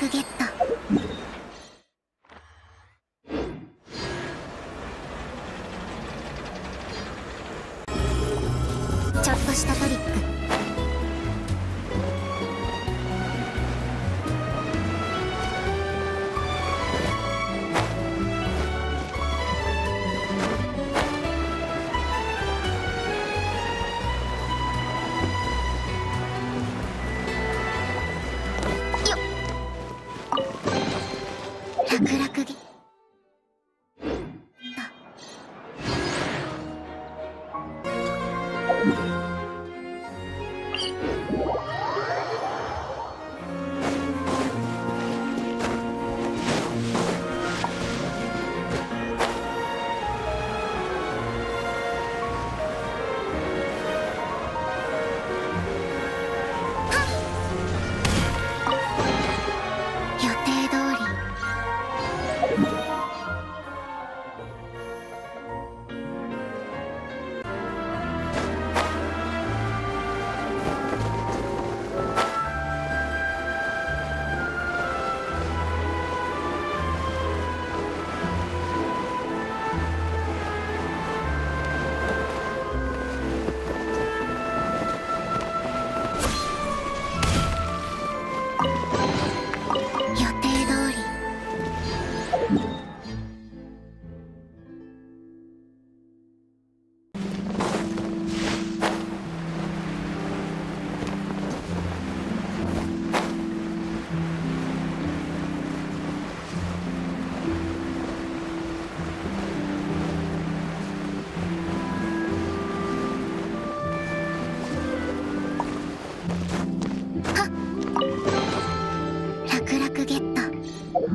クゲット。ちょっとしたトリック。楽々げ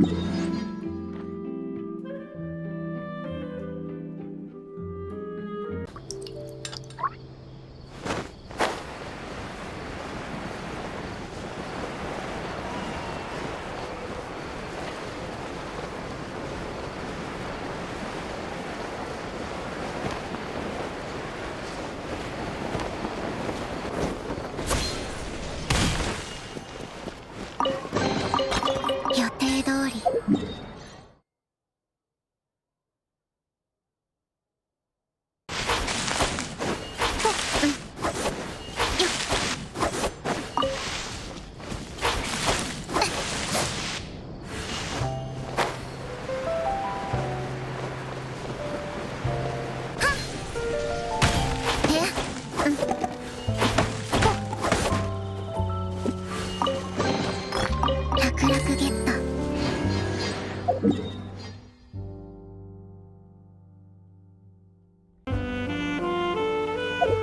ト予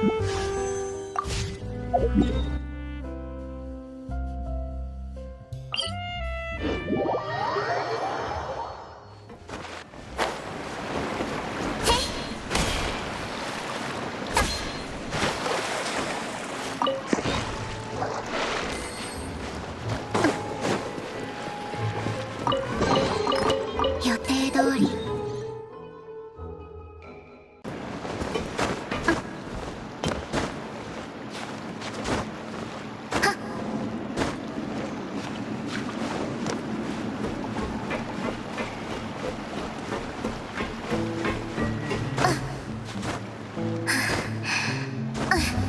予定通り。Uh.